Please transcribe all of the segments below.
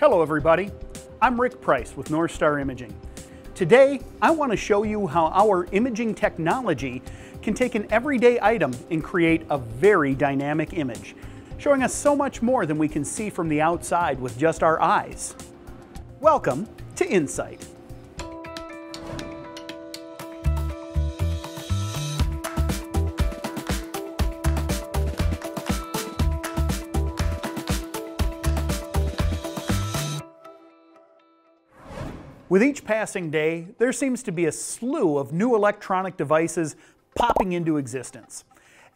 Hello everybody, I'm Rick Price with North Star Imaging. Today, I want to show you how our imaging technology can take an everyday item and create a very dynamic image, showing us so much more than we can see from the outside with just our eyes. Welcome to Insight. With each passing day, there seems to be a slew of new electronic devices popping into existence.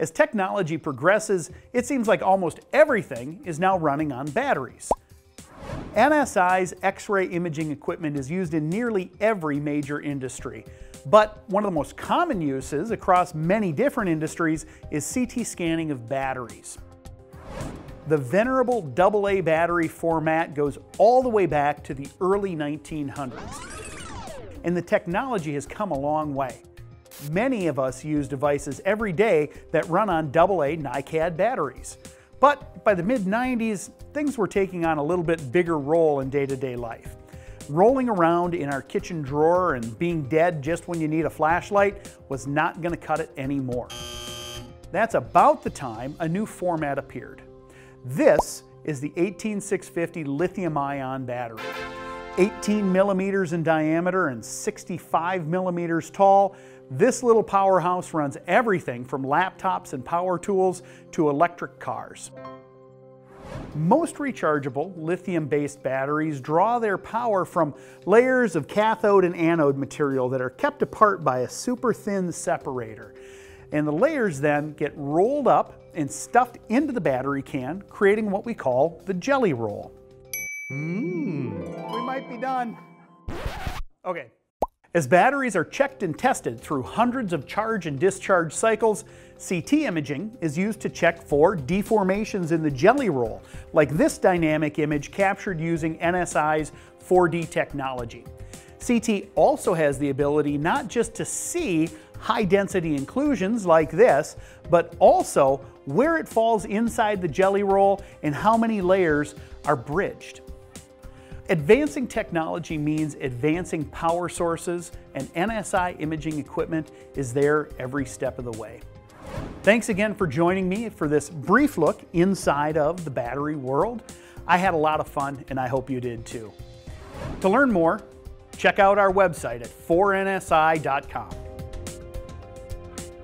As technology progresses, it seems like almost everything is now running on batteries. NSI's X-ray imaging equipment is used in nearly every major industry, but one of the most common uses across many different industries is CT scanning of batteries. The venerable AA battery format goes all the way back to the early 1900s. And the technology has come a long way. Many of us use devices every day that run on AA NiCad batteries. But by the mid 90s, things were taking on a little bit bigger role in day to day life. Rolling around in our kitchen drawer and being dead just when you need a flashlight was not going to cut it anymore. That's about the time a new format appeared. This is the 18650 lithium ion battery. 18 millimeters in diameter and 65 millimeters tall, this little powerhouse runs everything from laptops and power tools to electric cars. Most rechargeable lithium-based batteries draw their power from layers of cathode and anode material that are kept apart by a super thin separator. And the layers then get rolled up and stuffed into the battery can, creating what we call the jelly roll. Mmm, we might be done. Okay. As batteries are checked and tested through hundreds of charge and discharge cycles, CT imaging is used to check for deformations in the jelly roll, like this dynamic image captured using NSI's 4D technology. CT also has the ability not just to see high density inclusions like this, but also where it falls inside the jelly roll and how many layers are bridged. Advancing technology means advancing power sources, and NSI imaging equipment is there every step of the way. Thanks again for joining me for this brief look inside of the battery world. I had a lot of fun, and I hope you did too. To learn more, check out our website at 4nsi.com.